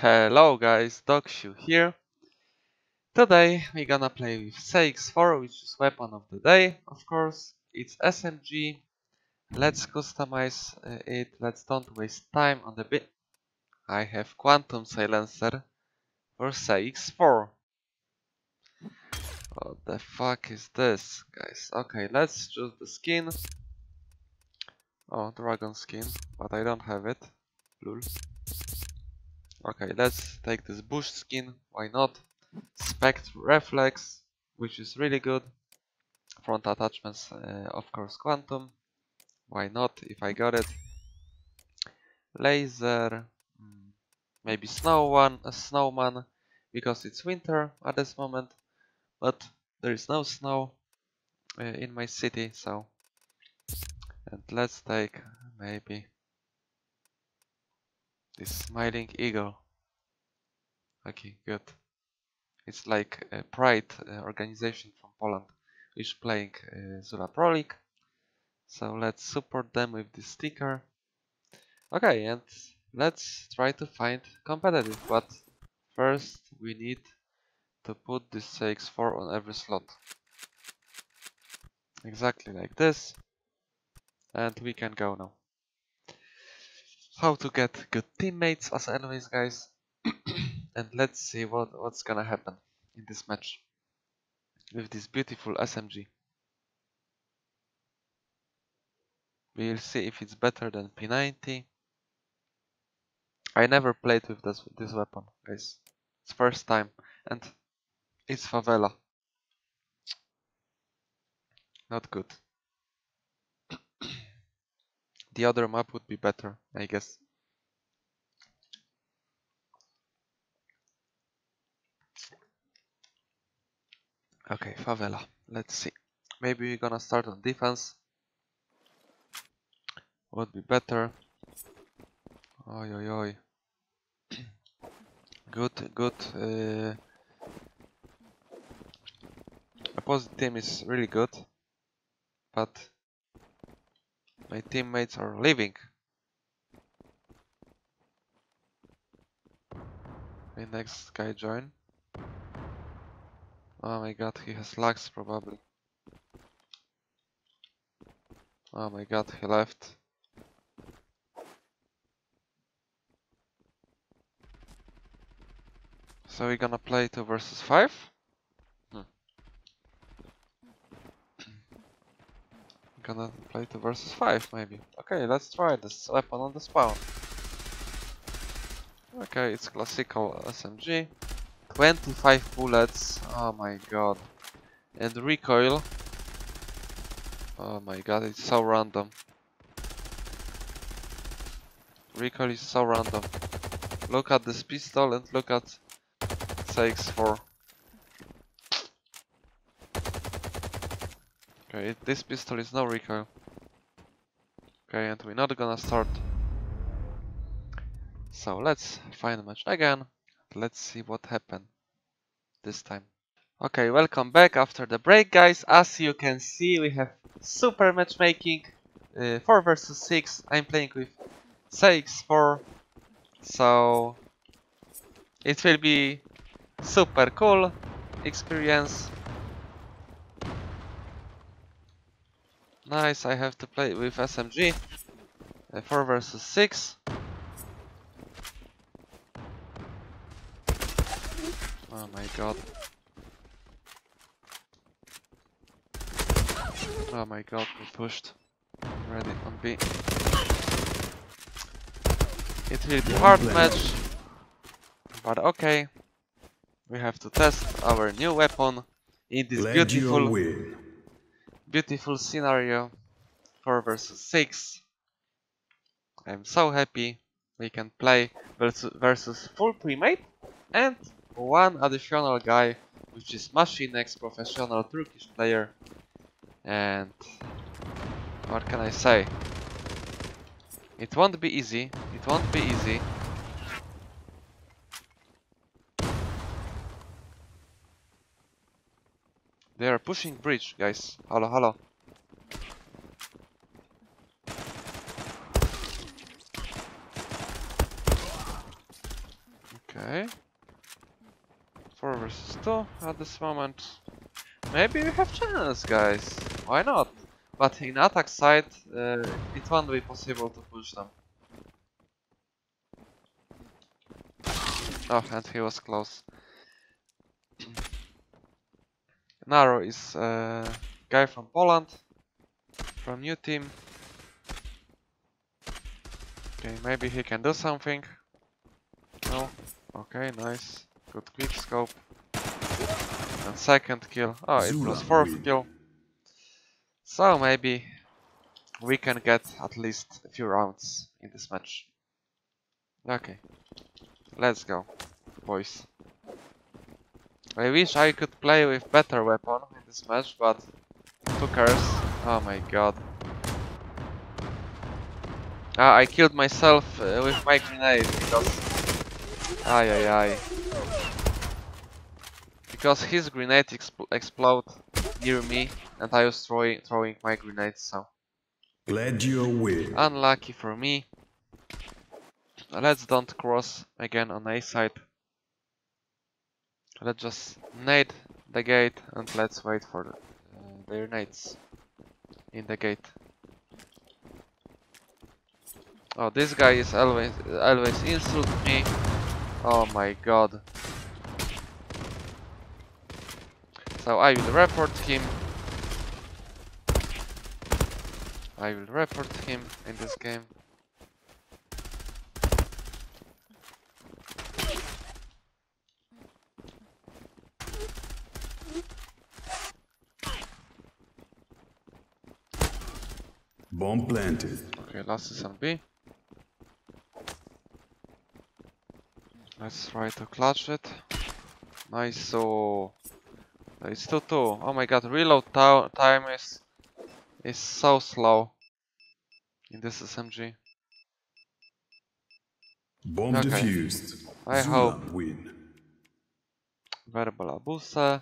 Hello guys, Doxiu here. Today we're gonna play with CX4, which is weapon of the day, of course. It's SMG. Let's customize uh, it. Let's don't waste time on the bit. I have Quantum Silencer for CX4. What the fuck is this, guys? Okay, let's choose the skin. Oh, dragon skin, but I don't have it. Lul. Okay, let's take this bush skin, why not? Spect Reflex, which is really good. Front attachments, uh, of course, Quantum. Why not, if I got it. Laser, mm, maybe Snow one, a Snowman, because it's winter at this moment. But there is no snow uh, in my city, so... And let's take maybe this smiling eagle. Okay, good. It's like a Pride uh, organization from Poland, which playing uh, Zula Pro League. So let's support them with this sticker. Okay, and let's try to find competitive, but first we need to put this CX4 on every slot. Exactly like this. And we can go now how to get good teammates as always guys. And let's see what what's gonna happen in this match with this beautiful SMG we'll see if it's better than P90 I never played with this this weapon guys. It's first time and it's favela. Not good the other map would be better, I guess. Okay, favela. Let's see. Maybe we're gonna start on defense. Would be better. Oi, oi, oi. good, good. Uh, opposite team is really good, but my teammates are leaving. The next guy join. Oh my god, he has lags probably. Oh my god, he left. So we're gonna play 2 versus 5? Gonna play 2 versus 5 maybe. Okay, let's try this weapon on the spawn. Okay, it's classical SMG. 25 bullets, oh my god. And recoil. Oh my god, it's so random. Recoil is so random. Look at this pistol and look at CX4. Okay, this pistol is no recoil. Okay, and we're not gonna start. So let's find a match again. Let's see what happened this time. Okay, welcome back after the break guys. As you can see, we have super matchmaking. Uh, 4 versus 6. I'm playing with 6-4. So it will be super cool experience. Nice, I have to play with SMG. Uh, 4 versus 6. Oh my god. Oh my god, we pushed. Ready on B. It will be hard match. But okay. We have to test our new weapon in this beautiful beautiful scenario 4 versus 6 I'm so happy we can play versus, versus full premade and one additional guy which is Machine X professional Turkish player. And what can I say? It won't be easy. It won't be easy They are pushing bridge, guys. Hello, hello. Okay. 4 versus 2 at this moment. Maybe we have chance, guys. Why not? But in attack side, uh, it won't be possible to push them. Oh, and he was close. Naro is a guy from Poland, from new team. Okay, maybe he can do something. No. Okay, nice. Good quick scope. And second kill. Oh, it was fourth kill. So maybe we can get at least a few rounds in this match. Okay. Let's go, boys. I wish I could play with better weapon in this match, but who cares? Oh my god. Ah, I killed myself uh, with my grenade because... Ay ay ay. Because his grenade expl explode near me and I was throwing, throwing my grenades, so... Glad you win. Unlucky for me. Let's don't cross again on A side. Let's just nade the gate and let's wait for uh, their nades in the gate. Oh, this guy is always always insult me. Oh my god. So I will report him. I will report him in this game. Bomb planted. Okay, last is on B. Let's try to clutch it. Nice, so... It's 2-2. Oh my god, reload time is... is so slow. In this SMG. Bomb Okay. defused. I Zula hope. win. Verbal abuse.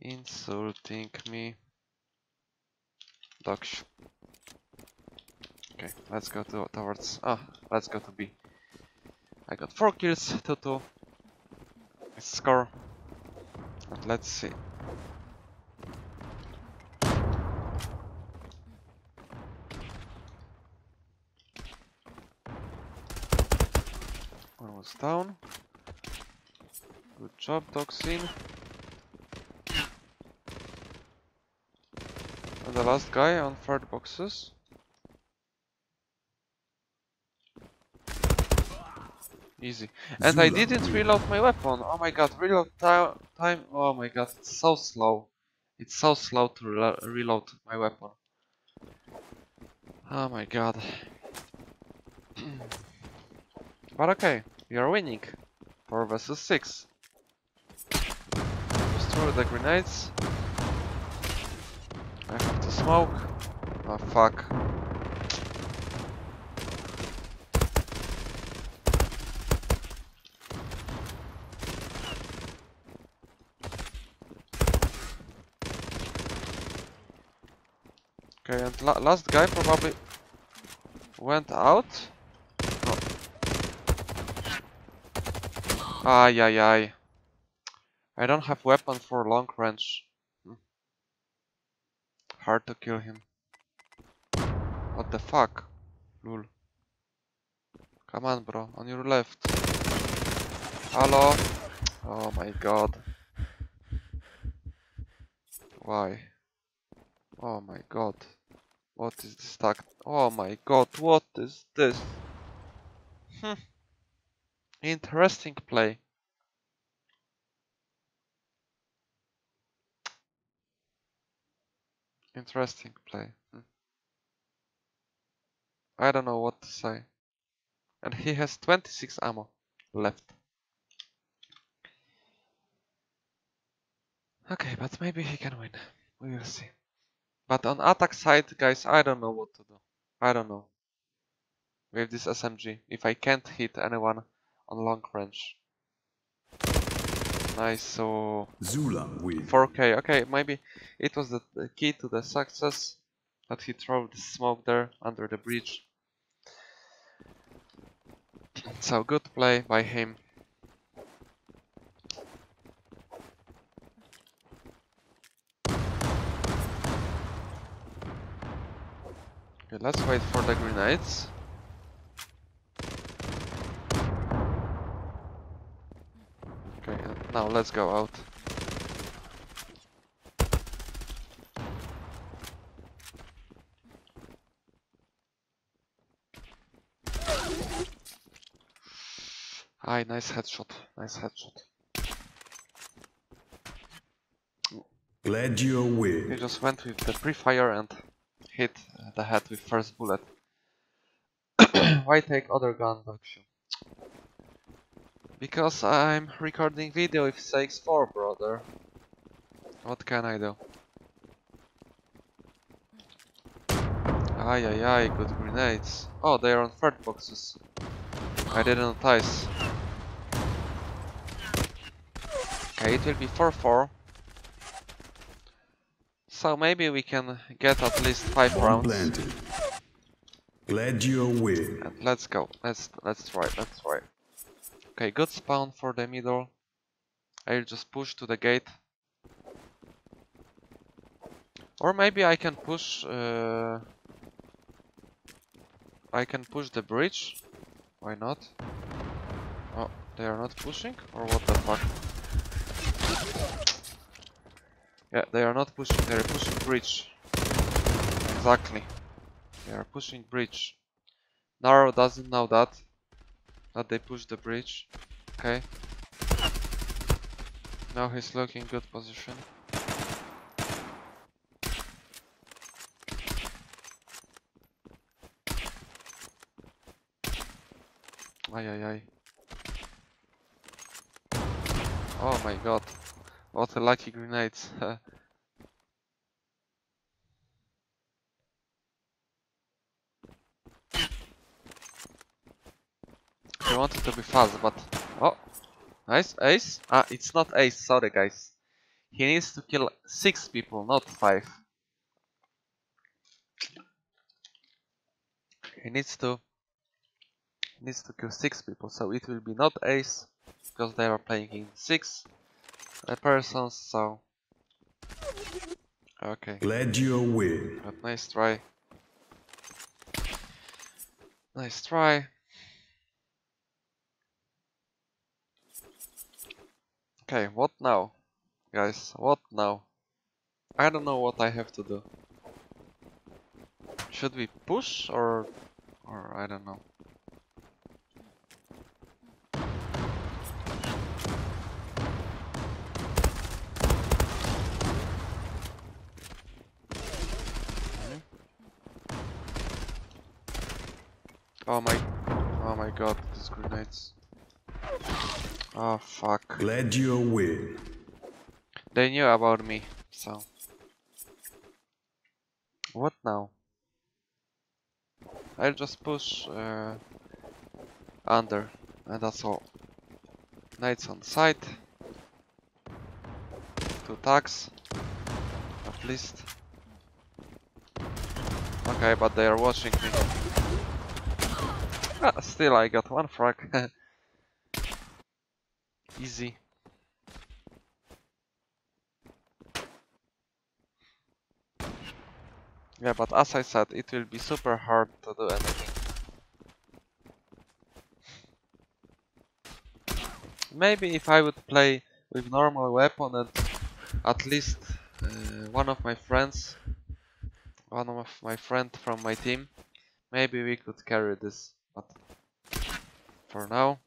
Insulting me. Dogs. Okay, let's go to, towards... Ah, let's go to B. I got 4 kills, 2-2. Let's score. Let's see. One was down. Good job, Toxin. The last guy on third boxes. Easy. And I didn't reload my weapon. Oh my god, reload ti- time. Oh my god, it's so slow. It's so slow to relo- reload my weapon. Oh my god. but okay, we are winning. 4 versus 6. Just throw the grenades. I have to smoke. Oh fuck. Okay, and la last guy probably went out. No. Ay ay ay. I don't have weapon for long range. Hard to kill him. What the fuck? Lul. Come on bro, on your left. Hello? Oh my god. Why? Oh my god. What is this tag? Oh my god, what is this? Hmm. Interesting play. Interesting play. Hmm. I don't know what to say. And he has 26 ammo left. Okay, but maybe he can win. We will see. But on attack side, guys, I don't know what to do. I don't know. With this SMG, if I can't hit anyone on long range. Nice, so Zula win. 4k. Okay, maybe it was the, the key to the success that he threw the smoke there under the bridge. So good play by him. Okay, let's wait for the grenades. Okay, now let's go out. Aye, nice headshot, nice headshot. Glad you're with. He just went with the pre-fire and hit the head with first bullet. Why take other gun action? Because I'm recording video with CX4, brother. What can I do? Ay ay ay, good grenades. Oh, they are on third boxes. I didn't notice. Okay, it will be 4-4. So maybe we can get at least 5 Bomb rounds. planted. Glad you're with. And let's go. Let's let's try. Let's try. Okay, good spawn for the middle. I'll just push to the gate. Or maybe I can push. Uh, I can push the bridge. Why not? Oh, they are not pushing, or what the fuck? Yeah, they are not pushing. They are pushing bridge. Exactly. They are pushing bridge. Naro doesn't know that. That they push the bridge. Okay. Now he's looking good position. Ay ay ay. Oh my god. What a lucky grenades. I wanted to be fast, but oh, nice ace. Ah, it's not ace. Sorry, guys. He needs to kill six people, not five. He needs to needs to kill six people, so it will be not ace because they are playing in six uh, persons. So okay, Glad you're with. but nice try. Nice try. Okay, what now? Guys, what now? I don't know what I have to do. Should we push or or I don't know. Hmm? Oh my oh my god, these grenades. Oh fuck. Glad you're with. They knew about me, so. What now? I'll just push uh, under, and that's all. Knights on site. Two tags, at least. Okay, but they are watching me. Ah, still, I got one frag. Easy. Yeah, but as I said, it will be super hard to do anything. Maybe if I would play with normal weapon and at least uh, one of my friends, one of my friend from my team, maybe we could carry this, but for now,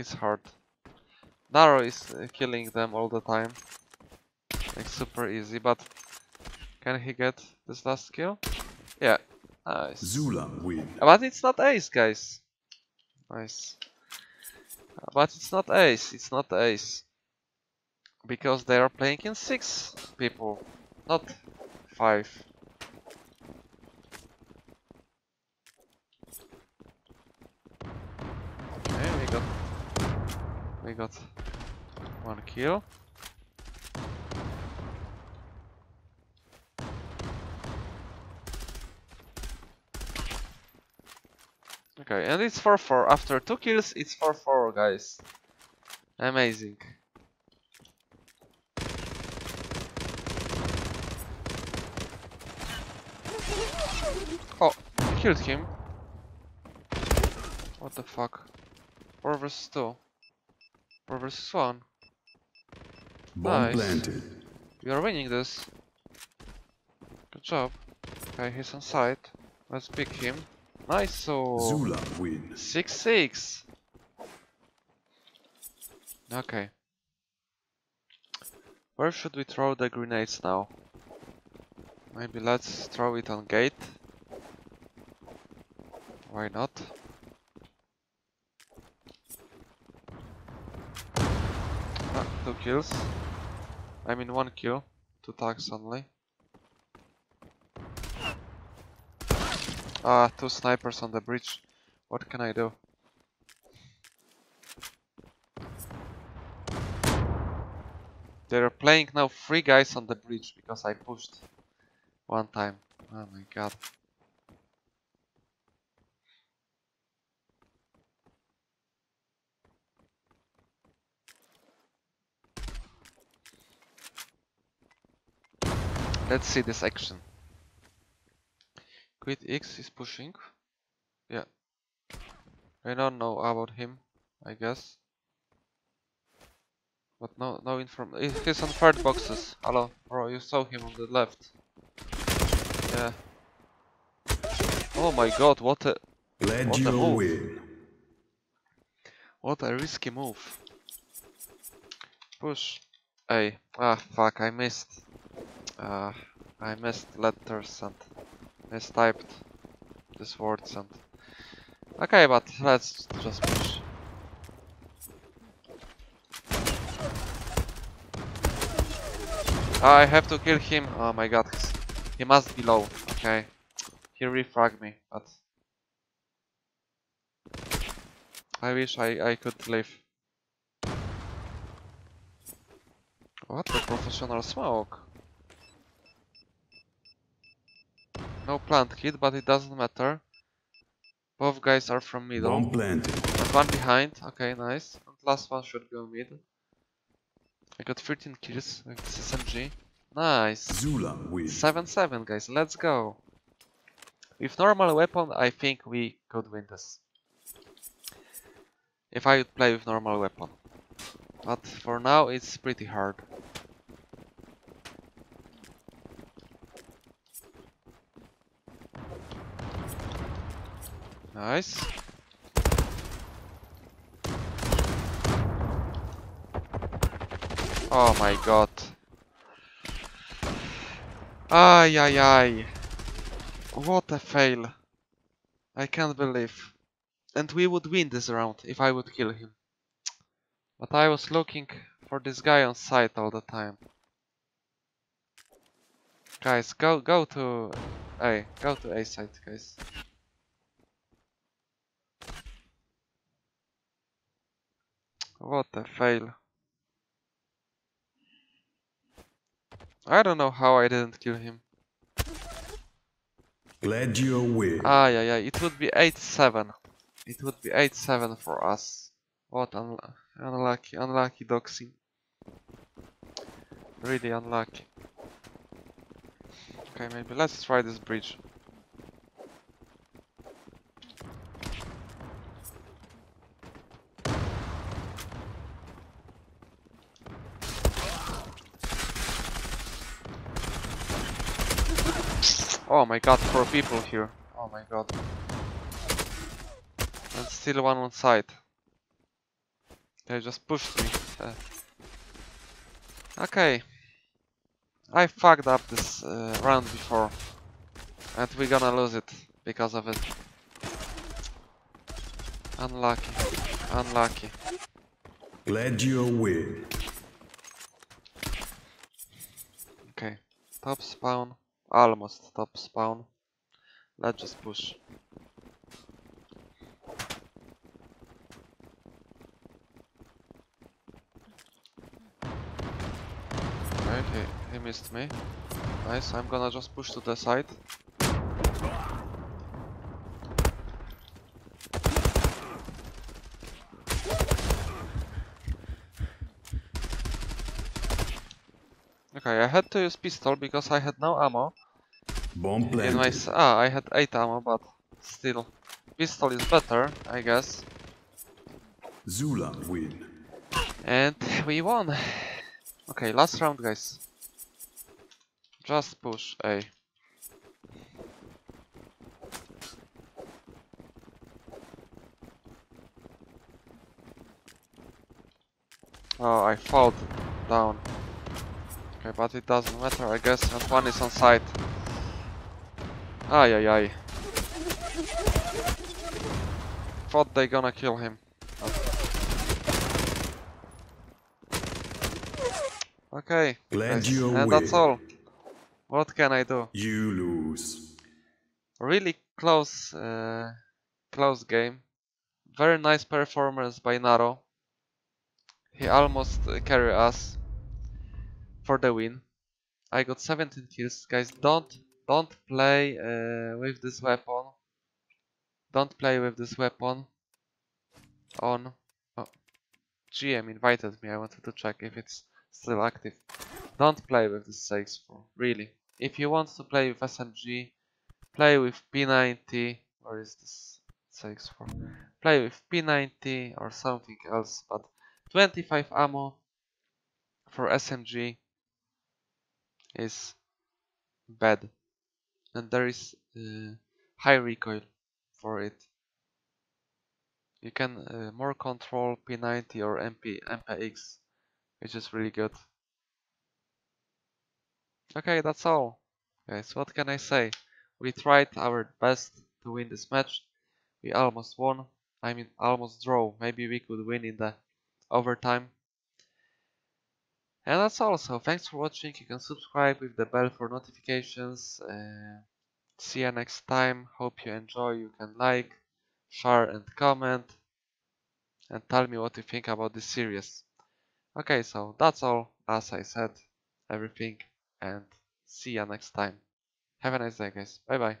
it's hard. Naro is uh, killing them all the time. It's super easy, but can he get this last kill? Yeah, nice. Zula win. But it's not ace, guys. Nice. But it's not ace, it's not ace. Because they are playing in 6 people, not 5. Got one kill. Okay, and it's 4-4. After two kills, it's 4-4, guys. Amazing. Oh, killed him. What the fuck? 4 versus 2. 4 versus 1. Bomb Nice. planted. We are winning this. Good job. Okay, he's on site. Let's pick him. Nice, so... Zula wins. 6-6. Okay. Where should we throw the grenades now? Maybe let's throw it on gate. Why not? Two kills. I mean one kill. Two tags only. Ah, two snipers on the bridge. What can I do? They're playing now three guys on the bridge because I pushed one time. Oh my god. Let's see this action. Quit X is pushing. Yeah. I don't know about him, I guess. But no, no inform. He's on third boxes. Hello, bro. You saw him on the left. Yeah. Oh my god! What a Glad What you the move? win. what a risky move. Push. Hey. Ah, fuck! I missed. Ah, I missed letters and mistyped these words and. Okay, but let's just push. I have to kill him. Oh my god, he must be low. Okay, he refragged me, but I wish I I could live. What the professional smoke? No plant hit, but it doesn't matter. Both guys are from middle. Bomb planted. And one behind. Okay, nice. And last one should go mid. I got 13 kills with this SMG. Nice. Zula wins. 7-7 guys, let's go. With normal weapon, I think we could win this. If I would play with normal weapon. But for now, it's pretty hard. Nice. Oh my god. Ay ay ay. What a fail. I can't believe. And we would win this round if I would kill him. But I was looking for this guy on site all the time. Guys, go go to A. Go to A site, guys. What a fail. I don't know how I didn't kill him. Glad you win. Ah, yeah, yeah, it would be 8-7. It would be 8-7 for us. What un unlucky, unlucky doxing. Really unlucky. Okay, maybe let's try this bridge. Oh my god, four people here. Oh my god. And still one on site. They just pushed me. Uh, okay. I fucked up this uh, round before. And we're gonna lose it because of it. Unlucky. Unlucky. Glad you're win. Okay. Top spawn. Almost top spawn. Let's just push. Okay, he, he missed me. Nice, I'm gonna just push to the side. Okay, I had to use pistol because I had no ammo. Bomb In my ah, I had 8 ammo, but still. Pistol is better, I guess. Zula win. And we won. Okay, last round, guys. Just push A. Oh, I fall down. Okay, but it doesn't matter, I guess. And one is on site. Ay ay ay. Thought they gonna kill him. Okay. Glad you and that's all. What can I do? You lose. Really close, uh, close game. Very nice performance by Naro. He almost uh, carry us for the win. I got 17 kills. Guys, don't don't play uh, with this weapon. Don't play with this weapon on. Oh, GM invited me. I wanted to check if it's still active. Don't play with this CX4. Really. If you want to play with SMG, play with P90. Where is this CX4? Play with P90 or something else. But 25 ammo for SMG is bad, and there is uh, high recoil for it. You can uh, more control P90 or MP MPX, which is really good. Okay, that's all. Guys, what can I say? We tried our best to win this match. We almost won. I mean, almost draw. Maybe we could win in the overtime. And that's all. So thanks for watching. You can subscribe with the bell for notifications. Uh, see you next time. Hope you enjoy. You can like, share, and comment. And tell me what you think about this series. Okay, so that's all. As I said, everything. And see you next time. Have a nice day, guys. Bye bye.